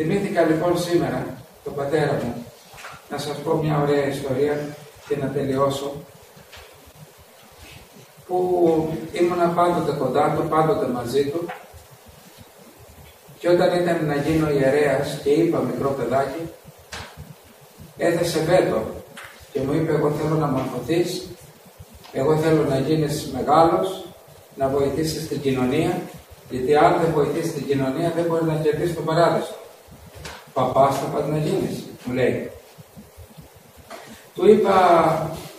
Θυμήθηκα λοιπόν σήμερα τον πατέρα μου να σας πω μια ωραία ιστορία και να τελειώσω που ήμουνα πάντοτε κοντά του, πάντοτε μαζί του και όταν ήταν να γίνω ιερέας και είπα μικρό παιδάκι έθεσε βέτο και μου είπε εγώ θέλω να μορφωθείς, εγώ θέλω να γίνεις μεγάλος, να βοηθήσεις την κοινωνία γιατί αν δεν βοηθήσεις την κοινωνία δεν μπορεί να κερδίσεις τον παράδεισο. Παπάς θα πας να γίνεις, μου λέει. Του είπα,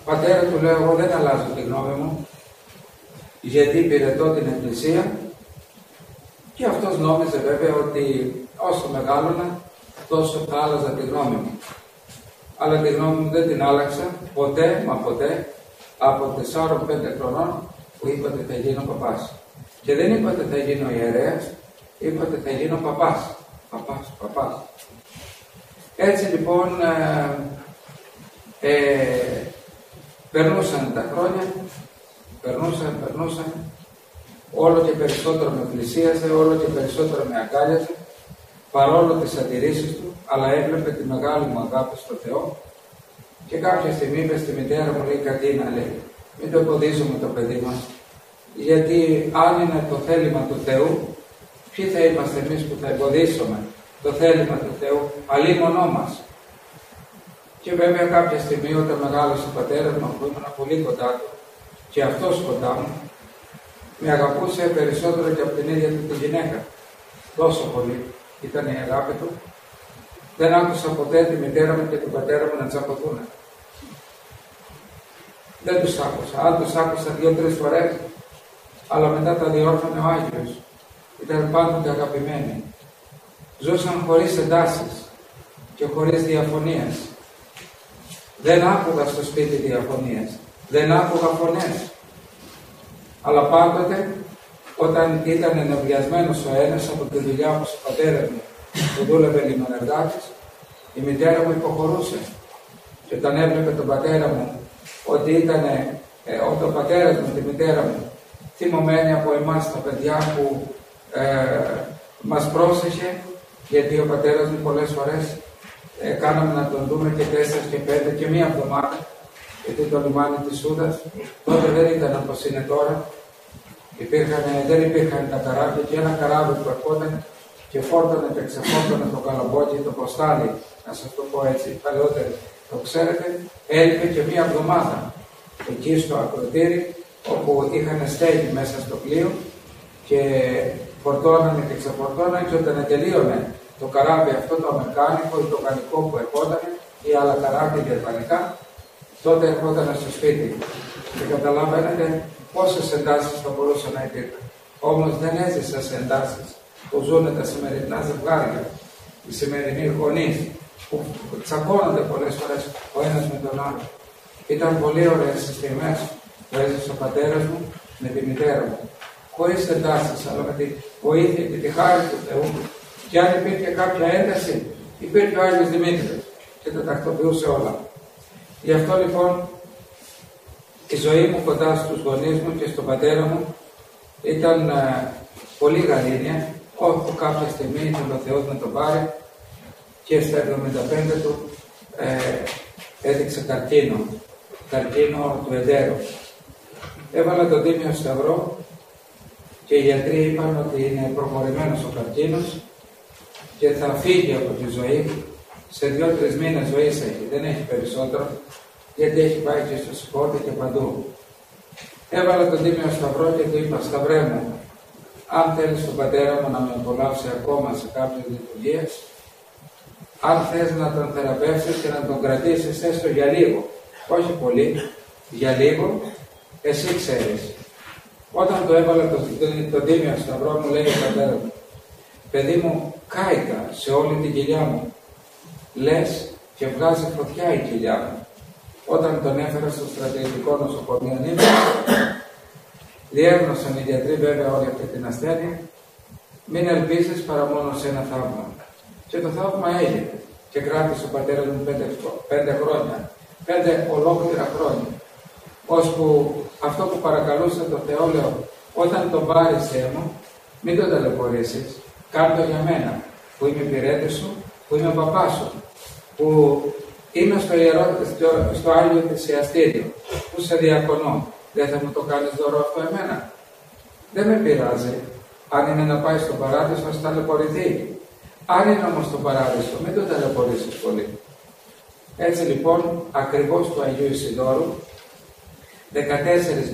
πατέρα του λέω, εγώ δεν αλλάζω τη γνώμη μου, γιατί υπηρετώ την Εκκλησία και αυτός νόμιζε βέβαια ότι όσο μεγάλωνα, τόσο θα άλλαζα τη γνώμη μου. Αλλά τη γνώμη μου δεν την άλλαξα ποτέ, μα ποτέ, από 4-5 χρονών που είπατε θα γίνω παπάς. Και δεν είπατε θα γίνω ιερέας, είπατε θα γίνω παπάς. Παπάς, παπάς. Έτσι λοιπόν ε, ε, περνούσαν τα χρόνια, περνούσαν, περνούσαν, όλο και περισσότερο με πλησίασε, όλο και περισσότερο με αγκάλιασε, παρόλο τις αντιρρήσεις του, αλλά έβλεπε τη μεγάλη μου αγάπη στο Θεό και κάποια στιγμή είπε στη μητέρα μου, λέει κάτι να λέει, μην το εμποδίζουμε το παιδί μας, γιατί αν είναι το θέλημα του Θεού, ποιοι θα είμαστε εμείς που θα εμποδίσουμε το θέλημα του Θεού, μονό μας. Και βέβαια κάποια στιγμή όταν μεγάλωσε ο πατέρας μου που ήμουν πολύ κοντά του και αυτός κοντά μου, με αγαπούσε περισσότερο και από την ίδια του τη γυναίκα. Τόσο πολύ ήταν η αγάπη του. Δεν άκουσα ποτέ τη μητέρα μου και τον πατέρα μου να τσακωθούν. Δεν τους άκουσα. Αν τους άκουσα δύο-τρεις φορές, αλλά μετά τα διόρθωνε ο Άγιος. Ήταν πάντοτε αγαπημένοι. Ζούσαν χωρίς εντάσεις και χωρίς διαφωνίες. Δεν άκουγα στο σπίτι διαφωνίες. Δεν άκουγα φωνές. Αλλά πάντοτε όταν ήταν ενευριασμένο ο ένας από τη δουλειά όπως ο πατέρα μου που δούλευε λιμανεργάτης, η μητέρα μου υποχωρούσε. Και όταν έβλεπε τον πατέρα μου ότι ήταν ε, ο πατέρας μου, τη μητέρα μου, θυμωμένη από εμάς τα παιδιά που ε, μας πρόσεχε, γιατί ο πατέρας μου πολλές φορές ε, κάναμε να τον δούμε και τέσσερις και πέντε και μία εβδομάδα, γιατί το λιμάνι της Σούδας τότε δεν ήταν όπως είναι τώρα. Υπήρχαν, δεν υπήρχαν τα καράβια και ένα καράβι που ερχόταν και φόρτωνε και ξεφόρτωνε το καλαμπόκι, το ποστάλι, να σας το πω έτσι, παλαιότερο το ξέρετε, έλειπε και μία εβδομάδα εκεί στο ακροτήρι, όπου είχαν στέγη μέσα στο πλοίο και φορτώνανε και ξεφορτώνανε και όταν τελείωνε το καράβι αυτό το αμερικάνικο ή το γαλλικό που ερχόταν ή άλλα καράβια γερμανικά, τότε ερχόταν στο σπίτι. Και καταλαβαίνετε πόσες εντάσεις θα μπορούσαν να υπήρχαν. Όμως δεν έζησα σε εντάσεις που ζουν τα σημερινά ζευγάρια, οι σημερινοί γονείς, που τσακώνονται πολλές φορές ο ένας με τον άλλο. Ήταν πολύ ωραίες τις στιγμές που έζησε ο πατέρας μου με τη μητέρα μου χωρί εντάσει, αλλά με τη βοήθεια και τη χάρη του Θεού. Και αν υπήρχε κάποια ένταση, υπήρχε ο Άγιος Δημήτρης και τα τακτοποιούσε όλα. Γι' αυτό λοιπόν η ζωή μου κοντά στους γονείς μου και στον πατέρα μου ήταν ε, πολύ γαλήνια, όπου κάποια στιγμή ήταν ο Θεός να τον πάρει και στα 75 του ε, έδειξε καρκίνο, καρκίνο του εντέρου. Έβαλα τον Τίμιο Σταυρό και οι γιατροί είπαν ότι είναι προχωρημένος ο καρκίνος και θα φύγει από τη ζωή. Σε δύο-τρεις μήνες ζωής έχει, δεν έχει περισσότερο, γιατί έχει πάει και στο σηκώτη και παντού. Έβαλα τον Τίμιο Σταυρό και του είπα, Σταυρέ μου, αν θέλεις τον πατέρα μου να με απολαύσει ακόμα σε κάποιες λειτουργίες, αν θες να τον θεραπεύσεις και να τον κρατήσεις έστω για λίγο, όχι πολύ, για λίγο, εσύ ξέρεις. Όταν το έβαλα το, το, το τίμιο σταυρό μου λέει ο πατέρας μου, παιδί μου κάηκα σε όλη την κοιλιά μου. Λες και βγάζει φωτιά η κοιλιά μου. Όταν τον έφερα στο στρατηγικό νοσοκομείο Νίμη, διέγνωσαν οι γιατροί βέβαια όλη αυτή την ασθένεια, μην ελπίζεις παρά μόνο σε ένα θαύμα. Και το θαύμα έγινε και κράτησε ο πατέρας μου πέντε, πέντε χρόνια, πέντε ολόκληρα χρόνια ώσπου αυτό που παρακαλούσε το Θεό λέω, όταν τον πάρεις μου, μην τον ταλαιπωρήσεις, κάνε το για μένα. που είμαι υπηρέτης σου, που είμαι παπάς σου, που είμαι στο, ιερό, στο, στο Άγιο Θυσιαστήριο, που σε διακονώ. Δεν θα μου το κάνεις δώρο αυτό εμένα. Δεν με πειράζει. Αν είναι να πάει στον παράδεισο, να ταλαιπωρηθεί. Αν είναι όμως στον παράδεισο, μην το ταλαιπωρήσεις πολύ. Έτσι λοιπόν, ακριβώς του Αγίου Ισιδόρου, 14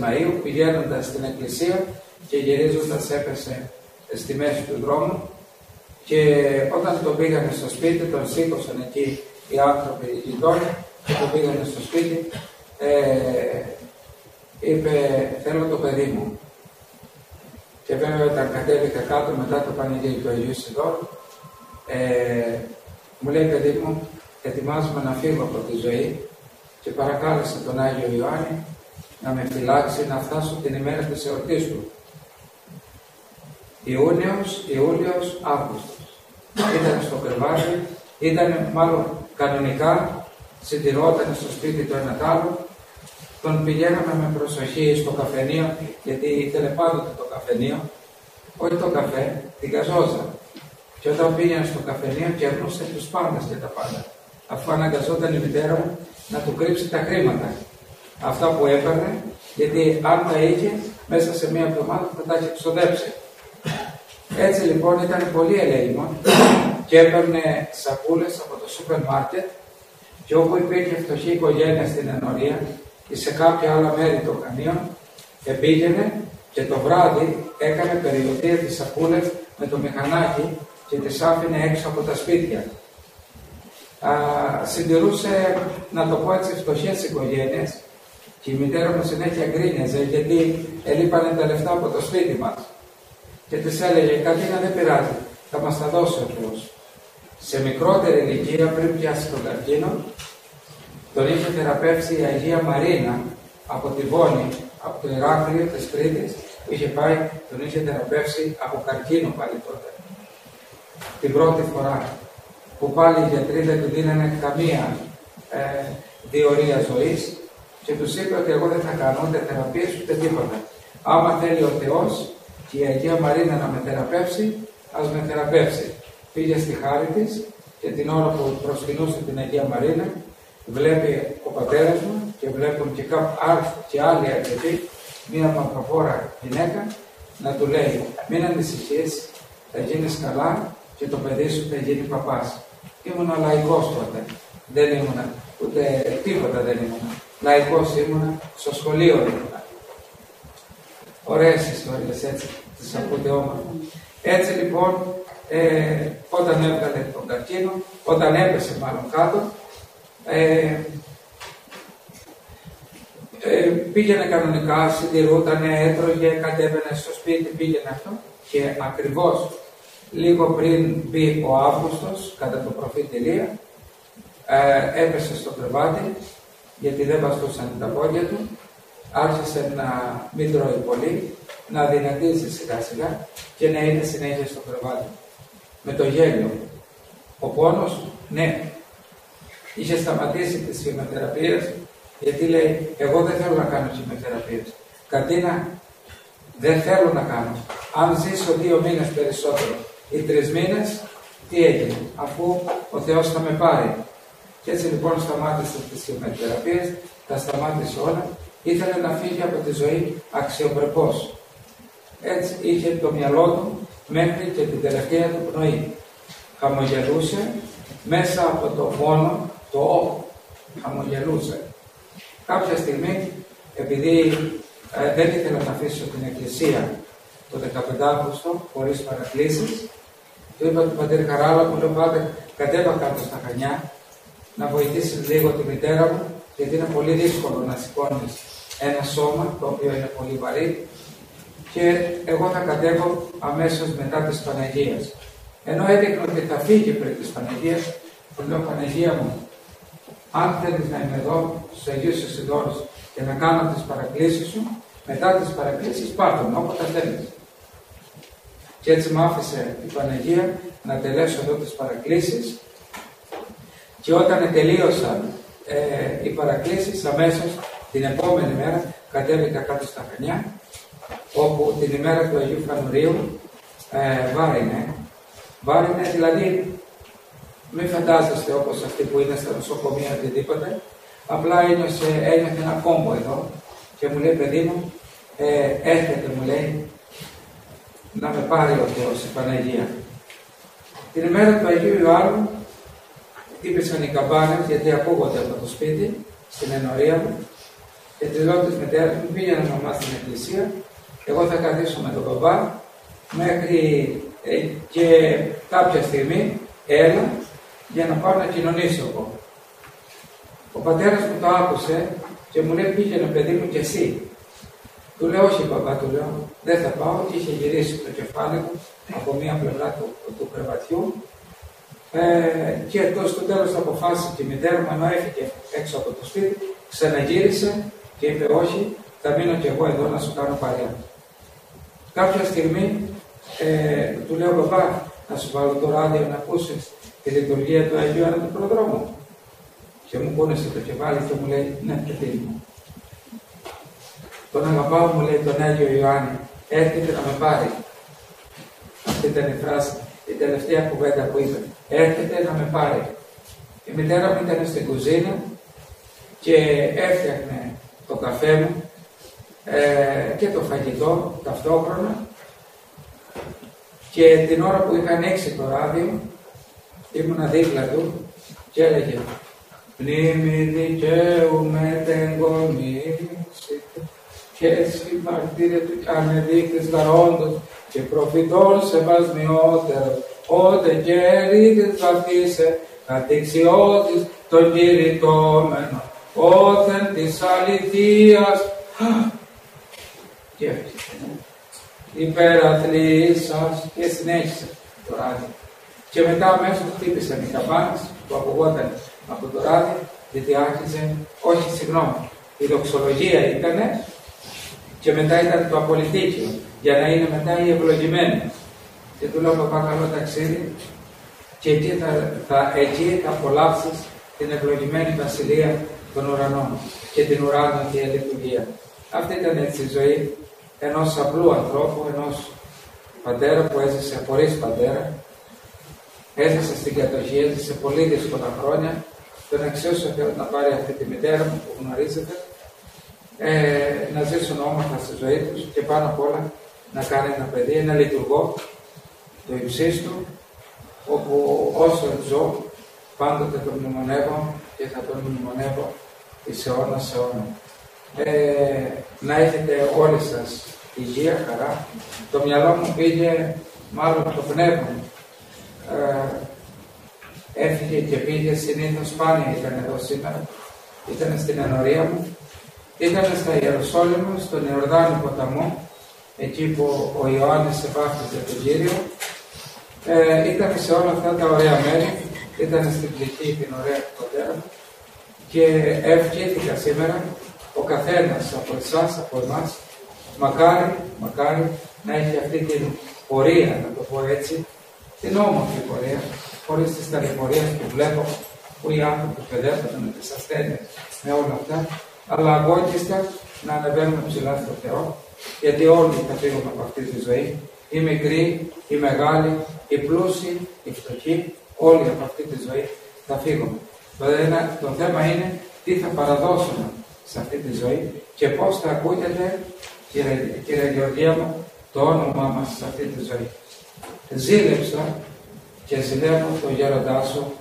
Μαΐου, πηγαίνοντας στην εκκλησία και γυρίζοντας έπεσε στη μέση του δρόμου και όταν τον πήγανε στο σπίτι, τον σήκωσαν εκεί οι άνθρωποι, οι δόλοι και τον πήγανε στο σπίτι, ε, είπε θέλω το παιδί μου. Και βέβαια όταν κατέβηκα κάτω μετά το πανηγύρι του Αγίου Σιδόρου, ε, μου λέει παιδί μου, ετοιμάζομαι να φύγω από τη ζωή και παρακάλεσε τον Άγιο Ιωάννη να με φυλάξει να φτάσω την ημέρα της εορτής του. Ιούνιος, Ιούλιος, Αύγουστος. Ήταν στο κρεβάτι, ήταν μάλλον κανονικά, συντηρώταν στο σπίτι του ένα άλλο, τον πηγαίναμε με προσοχή στο καφενείο, γιατί ήθελε πάντοτε το καφενείο, όχι το καφέ, την καζόζα. Και όταν πήγαινε στο καφενείο, κερνούσε τους πάντες και τα πάντα. Αφού αναγκαζόταν η μητέρα μου να του κρύψει τα χρήματα. Αυτά που έπαιρνε, γιατί αν τα είχε, μέσα σε μία εβδομάδα θα τα είχε ξοδέψει. Έτσι λοιπόν ήταν πολύ ελέγχο και έπαιρνε σακούλες από το σούπερ μάρκετ και όπου υπήρχε φτωχή οικογένεια στην ενορία ή σε κάποια άλλα μέρη των Κανίων, πήγαινε και το βράδυ έκανε περιοδία τις σακούλες με το μηχανάκι και τις άφηνε έξω από τα σπίτια. Α, συντηρούσε, να το πω έτσι, φτωχές οικογένειες και η μητέρα μου συνέχεια γκρίνιαζε γιατί ελείπανε τα λεφτά από το σπίτι μας. Και της έλεγε κάτι να δεν πειράζει, θα μας τα δώσει ο Θεός. Σε μικρότερη ηλικία πριν πιάσει τον καρκίνο, τον είχε θεραπεύσει η Αγία Μαρίνα από τη Βόνη, από το Ηράκλειο της Κρήτης, που είχε πάει, τον είχε θεραπεύσει από καρκίνο πάλι τότε την πρώτη φορά που πάλι οι γιατροί δεν του δίνανε καμία ε, διορία ζωής και τους είπε ότι εγώ δεν θα κάνω ούτε θεραπείες ούτε τίποτα. Άμα θέλει ο Θεός και η Αγία Μαρίνα να με θεραπεύσει, ας με θεραπεύσει. Πήγε στη χάρη της και την ώρα που προσκυνούσε την Αγία Μαρίνα, βλέπει ο πατέρας μου και βλέπουν και, και άλλοι αρκετοί, μία μαυροφόρα γυναίκα, να του λέει: Μην ανησυχείς, θα γίνεις καλά, και το παιδί σου θα γίνει παπάς. Ήμουνα λαϊκός τότε. Δεν ήμουνα, ούτε τίποτα δεν ήμουνα. Λαϊκός ήμουνα, στο σχολείο ήμουνα. Ωραίες ιστορίες έτσι, τις ακούτε όμορφα. Έτσι λοιπόν, ε, όταν έβγαλε τον καρκίνο, όταν έπεσε μάλλον κάτω, ε, ε, πήγαινε κανονικά, συντηρούταν, έτρωγε, κατέβαινε στο σπίτι, πήγαινε αυτό και ακριβώς λίγο πριν μπει ο Αύγουστος, κατά το προφήτη Ηλία, ε, έπεσε στο κρεβάτι, γιατί δεν βαστούσαν τα πόδια του, άρχισε να μην τρώει πολύ, να δυνατίζει σιγά σιγά και να είναι συνέχεια στο κρεβάτι. Με το γέλιο. Ο πόνος, ναι, είχε σταματήσει τις χημειοθεραπείες, γιατί λέει, εγώ δεν θέλω να κάνω χημειοθεραπείες. Κατίνα, δεν θέλω να κάνω. Αν ζήσω δύο μήνες περισσότερο οι τρεις μήνες τι έγινε, αφού ο Θεός θα με πάρει. Και έτσι λοιπόν σταμάτησε τις χημειοθεραπείε, τα σταμάτησε όλα, ήθελε να φύγει από τη ζωή αξιοπρεπώς. Έτσι είχε το μυαλό του μέχρι και την τελευταία του πνοή. Χαμογελούσε μέσα από το πόνο, το όκο. Χαμογελούσε. Κάποια στιγμή, επειδή ε, δεν ήθελα να αφήσω την εκκλησία το 15 Αύγουστο, χωρίς παρακλήσεις, του είπα του πατέρα Καράλα, μου λέω πάτε κατέβα κάτω στα Χανιά, να βοηθήσεις λίγο τη μητέρα μου, γιατί είναι πολύ δύσκολο να σηκώνεις ένα σώμα το οποίο είναι πολύ βαρύ και εγώ θα κατέβω αμέσως μετά της Παναγίας. Ενώ έδειχνε ότι θα φύγει πριν της Παναγίας, του λέω Παναγία μου, αν θέλεις να είμαι εδώ στους Αγίους Εσυδόρους και να κάνω τις παρακλήσεις σου, μετά τις παρακλήσεις πάρτε με όποτε θέλεις. Και έτσι μ' άφησε η Παναγία να τελέσω εδώ τις παρακλήσεις και όταν τελείωσαν ε, οι παρακλήσεις αμέσως την επόμενη μέρα κατέβηκα κάτω στα Χανιά όπου την ημέρα του Αγίου Φανουρίου ε, βάρινε Βάρη δηλαδή μην φαντάζεστε όπως αυτοί που είναι στα νοσοκομεία οτιδήποτε. Απλά ένιωσε, ένιωσε ένα κόμπο εδώ και μου λέει παιδί μου, ε, έρχεται μου λέει να με πάρει ο Θεός η Παναγία. Την ημέρα του Αγίου Ιωάννου χτύπησαν οι καμπάνες γιατί ακούγονται από το σπίτι στην ενορία μου και τη λέω της μητέρας μου πήγαινε μαμά στην εκκλησία εγώ θα καθίσω με τον παπά μέχρι ε, και κάποια στιγμή έλα για να πάω να κοινωνήσω εγώ. Ο πατέρας μου το άκουσε και μου λέει πήγαινε παιδί μου και εσύ. Του λέω όχι παπά, του λέω δεν θα πάω και είχε γυρίσει το κεφάλι μου από μία πλευρά του, του κρεβατιού ε, και το, στο τέλος αποφάσισε και η μητέρα μου ενώ έφυγε έξω από το σπίτι ξαναγύρισε και είπε όχι θα μείνω και εγώ εδώ να σου κάνω παρέα. Κάποια στιγμή ε, του λέω παπά να σου βάλω το ράδιο να ακούσεις τη λειτουργία του Αγίου Άννα του Προδρόμου. Και μου κούνεσε το κεφάλι και μου λέει ναι παιδί μου. Τον αγαπάω μου λέει τον Άγιο Ιωάννη έρχεται να με πάρει. Αυτή ήταν η φράση, η τελευταία κουβέντα που είπε. Έρχεται να με πάρει. Η μητέρα μου ήταν στην κουζίνα και έφτιαχνε το καφέ μου ε, και το φαγητό ταυτόχρονα και την ώρα που είχα ανοίξει το ράδιο ήμουνα δίπλα του και έλεγε «Μνήμη δικαίου με και εσύ μαρτύρια του ανεδείκτης δαρόντος και προφητών σεβασμιότερο, ότε και ρίτης βαθύσε κατηξιώτης τον κηρυτόμενο, όθεν της αληθείας. Και υπερατλήσας. Και συνέχισε το ράδι. Και μετά αμέσως χτύπησαν οι καμπάνες που ακουγόταν από το ράδι, γιατί άρχισε, όχι συγγνώμη, η δοξολογία ήτανε και μετά ήταν το απολυτίκιο, για να είναι μετά οι ευλογημένοι. Και του λέω παπά καλό ταξίδι και εκεί θα, θα, εκεί θα απολαύσεις την ευλογημένη βασιλεία των ουρανών και την ουράνια λειτουργία. Αυτή ήταν έτσι η ζωή ενός απλού ανθρώπου, ενός πατέρα που έζησε χωρίς πατέρα, έζησε στην κατοχή, έζησε πολύ δύσκολα χρόνια, τον αξίωσε να πάρει αυτή τη μητέρα μου που γνωρίζετε, ε, να ζήσουν όμορφα στη ζωή τους και πάνω απ' όλα να κάνει ένα παιδί, ένα λειτουργό το υψίστου, όπου όσο ζω πάντοτε τον μνημονεύω και θα τον μνημονεύω εις αιώνας σε αιώνα. Ε, να έχετε όλοι σας υγεία, χαρά. Το μυαλό μου πήγε, μάλλον το πνεύμα μου, ε, έφυγε και πήγε συνήθως σπάνια ήταν εδώ σήμερα. Ήταν στην ενορία μου. Ήταν στα Ιεροσόλυμα, στον Ιορδάνη ποταμό, εκεί που ο Ιωάννης επάφτιζε τον Κύριο. Ε, ήταν σε όλα αυτά τα ωραία μέρη, ήταν στην πληκτή την ωραία του πατέρα και ευχήθηκα σήμερα ο καθένας από εσάς, από εμάς, μακάρι, μακάρι να έχει αυτή την πορεία, να το πω έτσι, την όμορφη πορεία, χωρίς τις ταλαιπωρίες που βλέπω, που οι άνθρωποι παιδεύονται με τις ασθένειες, με όλα αυτά, αλλά αγώγιστα να ανεβαίνουμε ψηλά στο Θεό, γιατί όλοι θα φύγουμε από αυτή τη ζωή, οι μικροί, οι μεγάλοι, οι πλούσιοι, οι φτωχοί, όλοι από αυτή τη ζωή θα φύγουμε. Το θέμα είναι τι θα παραδώσουμε σε αυτή τη ζωή και πώς θα ακούγεται, κύριε, κύριε Γεωργία μου, το όνομά μας σε αυτή τη ζωή. Ζήλεψα και ζηλεύω το γέροντά σου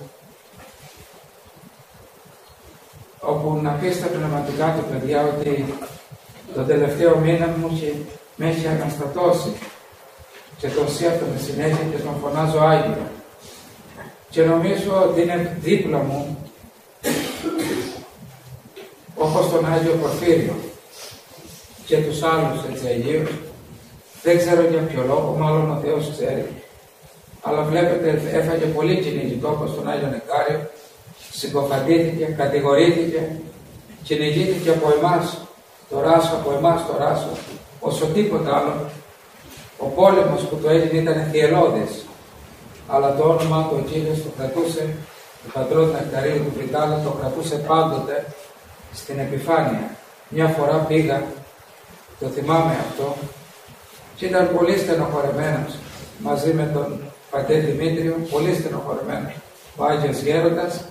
όπου να πεις τα πνευματικά του παιδιά ότι το τελευταίο μήνα μου έχει, με έχει αναστατώσει και τον σκέφτομαι συνέχεια και τον φωνάζω Άγιο. Και νομίζω ότι είναι δίπλα μου όπως τον Άγιο Πορφύριο και τους άλλους έτσι Αγίους. Δεν ξέρω για ποιο λόγο, μάλλον ο Θεός ξέρει. Αλλά βλέπετε έφαγε πολύ κυνηγητό όπως τον Άγιο Νεκάριο, συγκοφαντήθηκε, κατηγορήθηκε, κυνηγήθηκε από εμάς, το ράσο, από εμάς το ράσο, όσο τίποτα άλλο. Ο πόλεμος που το έγινε ήταν θυελώδης, αλλά το όνομα του ο Κύριος το κρατούσε, ο πατρός Νεκταρίου του Βρυτάλου το κρατούσε πάντοτε στην επιφάνεια. Μια φορά πήγα, το θυμάμαι αυτό, και ήταν πολύ στενοχωρεμένος μαζί με τον πατέ Δημήτριο, πολύ στενοχωρημένος ο Άγιος Γέροντας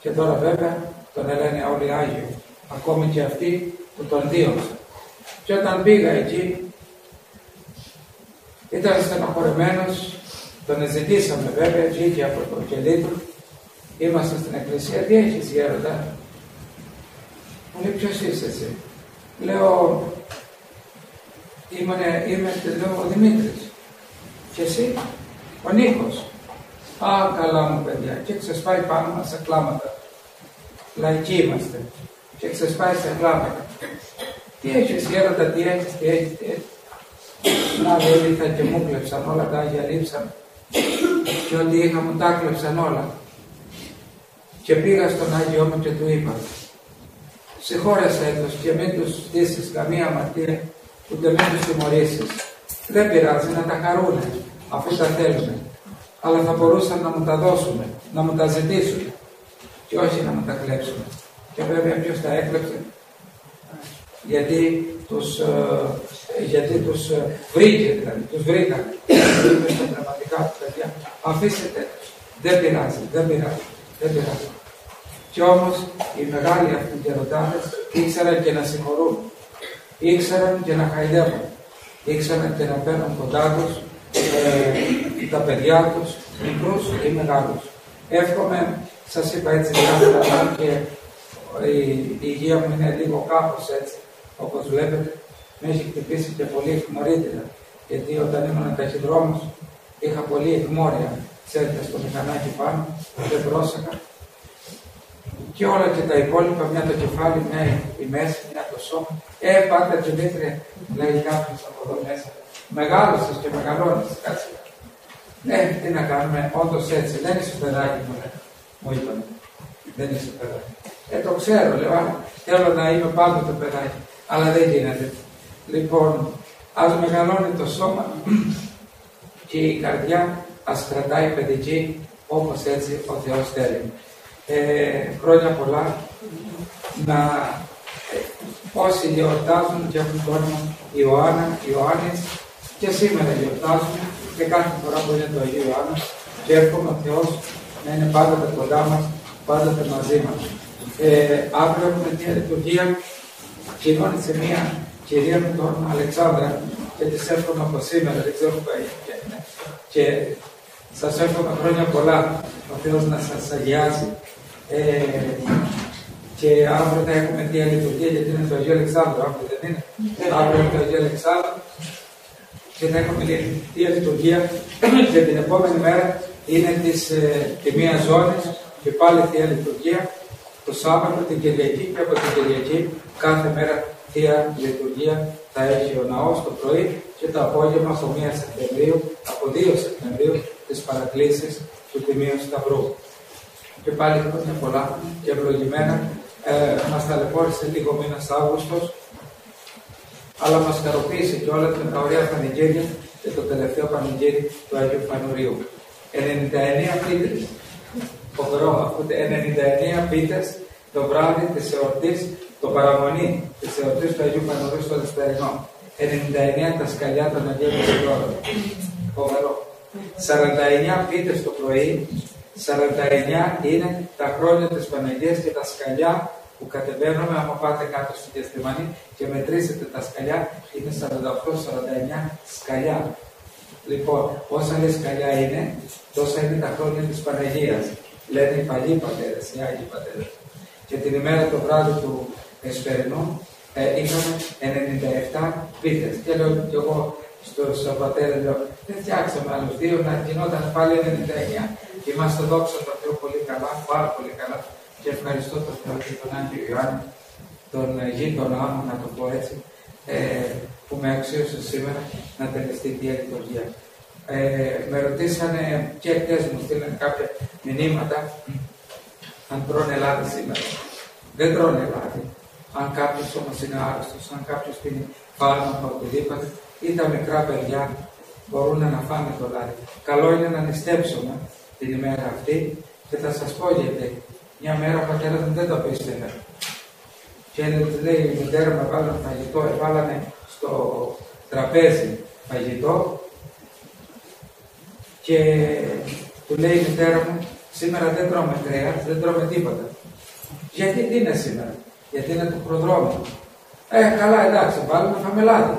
και τώρα βέβαια τον λένε όλοι Άγιο, ακόμη και αυτοί που τον δίωξαν. Και όταν πήγα εκεί, ήταν στενοχωρημένος, τον ζητήσαμε βέβαια, βγήκε από το κελί του, είμαστε στην εκκλησία, τι έχεις γέροντα; Μου λέει ποιος είσαι εσύ; Λέω, είμαι, είμαι λέω, ο Δημήτρης. Και εσύ, ο Νίκος. Α, καλά μου παιδιά. Και ξεσπάει πάνω μας σε κλάματα. Λαϊκοί είμαστε. Και ξεσπάει σε κλάματα. Τι έχεις γέροντα, τι έχεις, τι έχεις, τι έχεις; Να λέει ήρθα και μου κλέψαν όλα τα Άγια λείψαν. Και ό,τι είχα μου τα κλέψαν όλα. Και πήγα στον Άγιο μου και του είπα συγχώρεσέ τους και μην τους στήσεις καμία αμαρτία, ούτε μην τους τιμωρήσεις. Δεν πειράζει να τα χαρούνε, αφού τα θέλουν. Αλλά θα μπορούσαν να μου τα δώσουν, να μου τα ζητήσουν και όχι να μου τα κλέψουν. Και βέβαια ποιος τα έκλεψε, γιατί τους, ε, γιατί τους ε, βρήκε, δηλαδή, τους βρήκαν. στα πνευματικά του παιδιά. Αφήστε Δεν πειράζει, δεν πειράζει, δεν πειράζει. Κι όμως οι μεγάλοι αυτοί γεροντάδες ήξεραν και να συγχωρούν, ήξεραν και να χαϊδεύουν, ήξεραν και να παίρνουν κοντά τους ε, τα παιδιά τους, μικρούς ή μεγάλους. Εύχομαι, σας είπα έτσι διάφορα, και η, η υγεία μου είναι λίγο κάπως έτσι, όπως βλέπετε, με έχει χτυπήσει και πολύ νωρίτερα, γιατί όταν ήμουν ταχυδρόμος είχα πολύ εκμόρια, ξέρετε, στο μηχανάκι πάνω, δεν πρόσεχα και όλα και τα υπόλοιπα, μια το κεφάλι, μια η μέση, μια το σώμα. Ε, πάντα Δημήτρη, λέει κάποιος από εδώ μέσα. Μεγάλωσες και μεγαλώνεις, κάτσε. Ναι, τι να κάνουμε, όντως έτσι. Δεν είσαι παιδάκι μου, λέει. Μου είπαν. Δεν είσαι παιδάκι. Ε, το ξέρω, λέω, θέλω να είμαι πάντοτε παιδάκι. Αλλά δεν γίνεται. Λοιπόν, ας μεγαλώνει το σώμα και η καρδιά ας κρατάει παιδική όπως έτσι ο Θεός θέλει ε, χρόνια πολλά να ε, όσοι γιορτάζουν και έχουν το όνομα Ιωάννα, Ιωάννης και σήμερα γιορτάζουν και κάθε φορά που είναι το Αγίο Ιωάννα και εύχομαι ο Θεός να είναι πάντοτε κοντά μας, πάντοτε μαζί μας. Ε, αύριο έχουμε μια λειτουργία κοινώνει σε μια κυρία με τον Αλεξάνδρα και της εύχομαι από σήμερα, δεν ξέρω που και, και σας εύχομαι χρόνια πολλά, ο Θεός να σας αγιάζει. Ε, και αύριο θα έχουμε τη λειτουργία γιατί είναι το Αγίο Αλεξάνδρου, αύριο δεν είναι. Αύριο είναι το Αγίο Αλεξάνδρου. Και θα έχουμε τη λειτουργία και την επόμενη μέρα είναι της, ε, τη μία ζώνης και πάλι θεία λειτουργία το Σάββατο, την Κυριακή και από την Κυριακή κάθε μέρα θεία λειτουργία θα έχει ο ναός το πρωί και το απόγευμα από 1 Σεπτεμβρίου, από 2 Σεπτεμβρίου τις παρακλήσεις του Τιμίου Σταυρού και πάλι χρόνια πολλά και ευλογημένα. Ε, μας ταλαιπώρησε λίγο μήνας Αύγουστος, αλλά μας χαροποίησε και όλα τα ωραία πανηγύρια και το τελευταίο πανηγύρι του Αγίου Φανουρίου. 99 πίτες, φοβερό, ακούτε, 99 πίτες το βράδυ της εορτής, το παραμονή της εορτής του Αγίου Φανουρίου στο Δεσπερινό. 99 τα σκαλιά των Αγίων Χριστών. Φοβερό. 49 πίτες το πρωί 49 είναι τα χρόνια της Παναγίας και τα σκαλιά που κατεβαίνουμε, άμα πάτε κάτω στη Γεστημανή και μετρήσετε τα σκαλιά, είναι 48-49 σκαλιά. Λοιπόν, όσα λέει σκαλιά είναι, τόσα είναι τα χρόνια της Παναγίας. Λένε οι παλιοί πατέρες, οι Άγιοι πατέρες. Και την ημέρα το βράδυ του Εσπερινού ε, είχαμε 97 πίτες. Και λέω και εγώ στους πατέρες, λέω, δεν φτιάξαμε άλλους δύο, να γινόταν πάλι 99. Είμαστε δόξα τω Θεώ πολύ καλά, πάρα πολύ καλά και ευχαριστώ τον Θεό και τον Άγιο Ιωάννη, τον γείτονά μου, να το πω έτσι, ε, που με αξίωσε σήμερα να τελεστεί τη λειτουργία. Ε, με ρωτήσανε και χτες μου στείλανε κάποια μηνύματα αν τρώνε λάδι σήμερα. Δεν τρώνε λάδι. Αν κάποιος όμως είναι άρρωστος, αν κάποιος πίνει φάρμακο οτιδήποτε, ή τα μικρά παιδιά μπορούν να φάνε το λάδι. Καλό είναι να νηστέψουμε την ημέρα αυτή και θα σας πω γιατί. Μια μέρα ο πατέρας μου δεν το πίστευε. Και λέει η μητέρα μου έβαλαν φαγητό, έβαλανε στο τραπέζι φαγητό και του λέει η μητέρα μου, σήμερα δεν τρώμε κρέα, δεν τρώμε τίποτα. Γιατί τι είναι σήμερα, γιατί είναι το προδρόμιο. Ε, καλά, εντάξει, βάλουμε φάμε λάδι.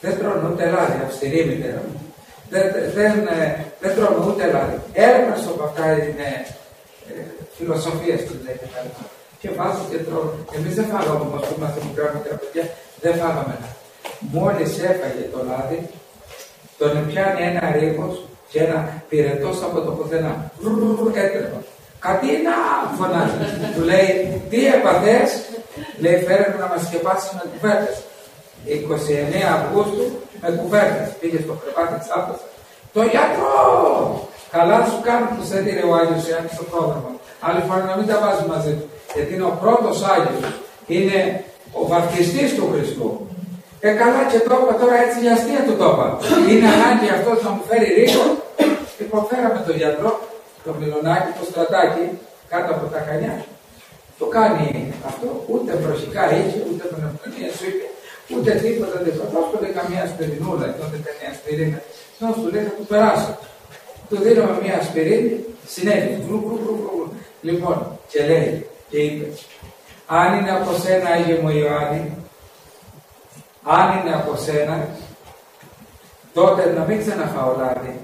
Δεν τρώνε ούτε λάδι, αυστηρή μητέρα μου. Δεν, δεν, ε, δεν τρώμε ούτε λάδι. Ένα από αυτά είναι ε, φιλοσοφίας του λέει και τα λοιπά. Και βάζω και τρώω. Εμείς δεν φάγαμε όμω που είμαστε μικρά μικρά παιδιά, δεν φάγαμε λάδι. Μόλις έφαγε το λάδι, τον πιάνει ένα ρίγο και ένα πυρετός από το πουθενά. Έτρεπα. να φωνάζει. Του λέει, τι έπαθες, λέει φέρε να μας σκεπάσεις με κουβέρτες. 29 Αυγούστου με κουβέρτες. Πήγε στο κρεβάτι της άφησα. Το γιατρό! Καλά σου κάνει που σε έδειρε ο Άγιος Ιωάννης στο πρόγραμμα. Άλλη φορά να μην τα βάζεις μαζί του. Γιατί είναι ο πρώτος Άγιος. Είναι ο βαπτιστής του Χριστού. Ε, καλά και το είπα τώρα έτσι για αστεία του το είπα. Είναι ανάγκη αυτός να μου φέρει ρίγο. Λοιπόν, φέραμε τον γιατρό, τον Μιλονάκη, το στρατάκι, κάτω από τα κανιά. Το κάνει αυτό, ούτε προσικά είχε, ούτε πνευμονία σου είπε, ούτε τίποτα δεν θα του λέει καμία ασπιρινούλα, τότε καμία ασπιρίνα. Σαν του λέει θα του περάσω. Του δίνουμε μια ασπιρίνη, συνέβη. Λοιπόν, και λέει, και είπε, αν είναι από σένα, Άγιε μου Ιωάννη, αν είναι από σένα, τότε να μην ξαναφάω λάδι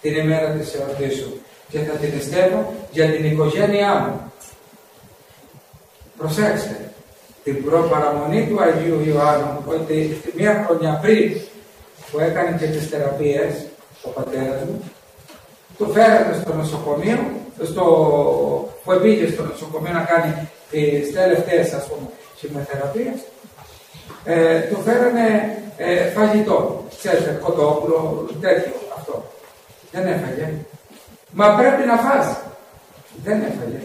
την ημέρα της εορτής σου. Και θα την εστέλνω για την οικογένειά μου. Προσέξτε, την προπαραμονή του Αγίου Ιωάννου, ότι μία χρονιά πριν που έκανε και τις θεραπείες, ο πατέρας μου, το φέρατε στο νοσοκομείο, στο, που πήγε στο νοσοκομείο να κάνει τις τελευταίες ας πούμε χημεθεραπείες ε, του φέρανε ε, φαγητό. Ξέρετε, κοτόπουλο, τέτοιο αυτό. Δεν έφαγε. Μα πρέπει να φας. Δεν έφαγε.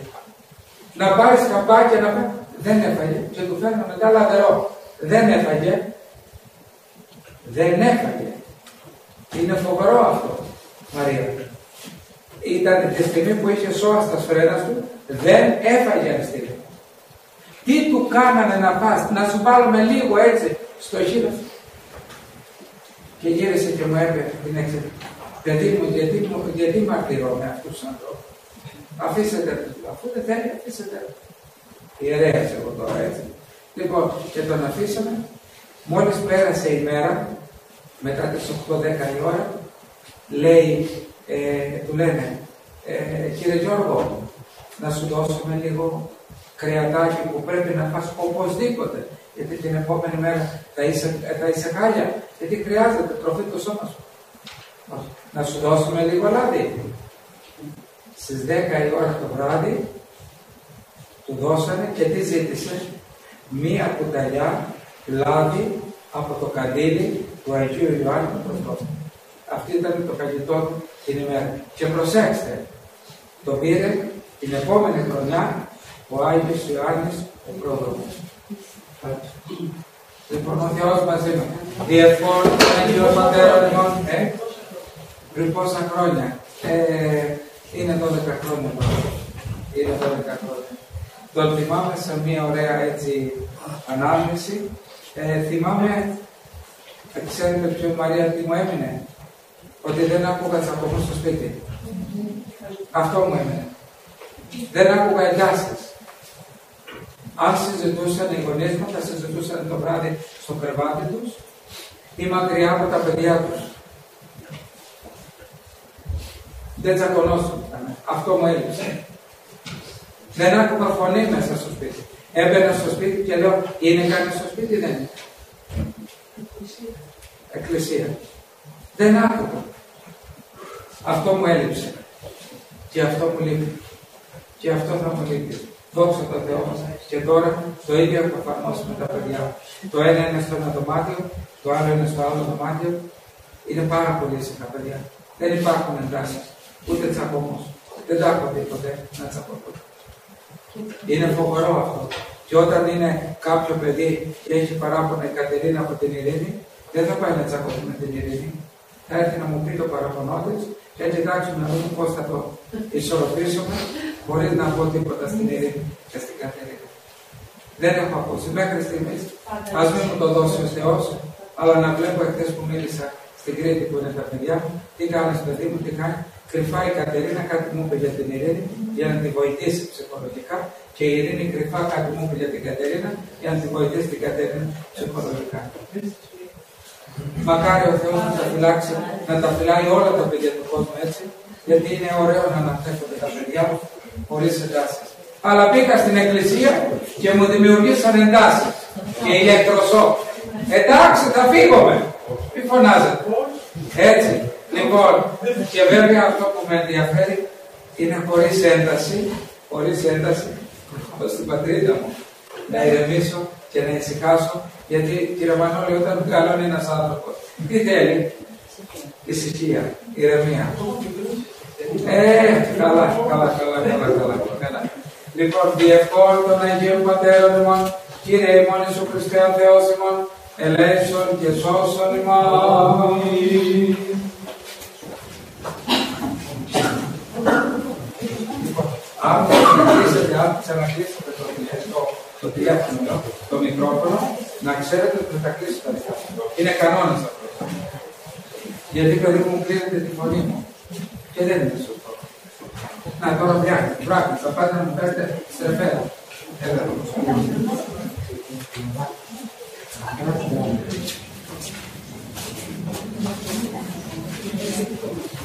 Να πάρει καμπάκια να πάει. Δεν έφαγε. Και του φέρνω μετά λαδερό. Δεν έφαγε. Δεν έφαγε. Είναι φοβερό αυτό, Μαρία. Ήταν τη στιγμή που είχε σώα στα σφρένα του, δεν έφαγε αριστεία. Τι του κάνανε να πας, να σου βάλουμε λίγο έτσι στο χείλο Και γύρισε και μου είπε την έξι. Γιατί μου, γιατί μου, γιατί μαρτυρώ με αυτούς τους ανθρώπους; Αφήσετε τους, αφού δεν θέλει, αφήσετε. Ιερέας εγώ τώρα έτσι. Λοιπόν, και τον αφήσαμε. Μόλις πέρασε η μέρα, μετά τις 8-10 η ώρα, λέει, ε, του λένε, ε, κύριε Γιώργο, να σου δώσουμε λίγο κρεατάκι που πρέπει να φας οπωσδήποτε. Γιατί την επόμενη μέρα θα είσαι, θα είσαι χάλια. Γιατί χρειάζεται τροφή το σώμα σου. Να σου δώσουμε λίγο λάδι. Στις 10 η ώρα το βράδυ του δώσανε και τι ζήτησε; Μία κουταλιά λάδι από το καντήλι του Αγίου Ιωάννη του Αυτή ήταν το φαγητό του την ημέρα. Και προσέξτε, το πήρε την επόμενη χρονιά ο Άγιος Ιωάννης ο πρόδρομος. Λοιπόν, ο Θεός μαζί μου. Διευκόν, Άγιο Πατέρας λοιπόν, ε, πριν πόσα χρόνια. Ε, είναι 12 χρόνια τώρα. Είναι 12 χρόνια. Το θυμάμαι σε μια ωραία έτσι ανάμεση. Ε, θυμάμαι, ξέρετε ποιο Μαρία τι μου έμεινε; Ότι δεν άκουγα τσακωμό στο σπίτι. Αυτό μου έμεινε. Δεν άκουγα εντάσεις. Αν συζητούσαν οι γονείς μου, θα συζητούσαν το βράδυ στο κρεβάτι τους ή μακριά από τα παιδιά τους. Δεν τσακωνόσουν. Αυτό μου έλειψε. Δεν άκουγα φωνή μέσα στο σπίτι. Έμπαινα στο σπίτι και λέω, είναι κανείς στο σπίτι, δεν είναι. Εκκλησία. Δεν άκουγα. Αυτό μου έλειψε. Και αυτό μου λείπει. Και αυτό θα μου λείπει. Δόξα τω Θεώ μας. Και τώρα το ίδιο θα εφαρμόσουμε τα παιδιά. Το ένα είναι στο ένα δωμάτιο, το άλλο είναι στο άλλο δωμάτιο. Είναι πάρα πολύ ήσυχα παιδιά. Δεν υπάρχουν εντάσεις. Ούτε τσακωμός. Δεν τα έχω δει ποτέ να τσακωθούν. Είναι φοβερό αυτό. Και όταν είναι κάποιο παιδί και έχει παράπονα η Κατερίνα από την Ειρήνη, δεν θα πάει να τσακωθεί με την Ειρήνη. Θα έρθει να μου πει το παραπονό της και να κοιτάξουμε να δούμε πώς θα το ισορροπήσουμε χωρίς να πω τίποτα στην Ειρήνη και στην Κατερίνα. Δεν έχω ακούσει μέχρι στιγμής. Α μην μου το δώσει ο Θεός, αλλά να βλέπω εχθές που μίλησα στη στην Κρήτη που είναι τα παιδιά μου, τι κάνει παιδί μου, τι κάνει. Κρυφά η Κατερίνα κάτι μου είπε για την Ειρήνη για να τη βοηθήσει ψυχολογικά και η Ειρήνη κρυφά κάτι μου είπε για την Κατερίνα για να τη βοηθήσει την Κατερίνα ψυχολογικά. Μακάρι ο Θεός να τα φυλάξει, να τα φυλάει όλα τα παιδιά του κόσμου έτσι, γιατί είναι ωραίο να αναθέσονται τα παιδιά μου χωρίς εντάσεις. Αλλά μπήκα στην εκκλησία και μου δημιουργήσαν εντάσεις και ηλεκτροσόκ. Εντάξει, θα φύγουμε. Μη φωνάζετε. Έτσι. Λοιπόν, και βέβαια αυτό που με ενδιαφέρει είναι χωρίς ένταση, χωρίς ένταση, όπως στην πατρίδα μου, να ηρεμήσω και να ησυχάσω, γιατί κύριε Μανώλη όταν βγάλωνει ένας άνθρωπος, τι θέλει, ησυχία, ηρεμία. Ε, καλά, καλά, καλά, καλά, καλά. καλά. Λοιπόν, διευκόλ των Αγίων Πατέρων ημών, Κύριε ημών Ιησού Χριστέ ο Θεός ημών, ελέησον και σώσον ημών. Αν ξανακλείσετε, αν ξανακλείσετε το, το, το τηλέφωνο, το μικρόφωνο, να ξέρετε ότι θα κλείσει τα δικά Είναι κανόνας αυτό. Γιατί παιδί μου κλείνετε τη φωνή μου. Elena sotto. No, ancora bianca, bravi, zappate non testa, se ne ferma. È vero. Grazie.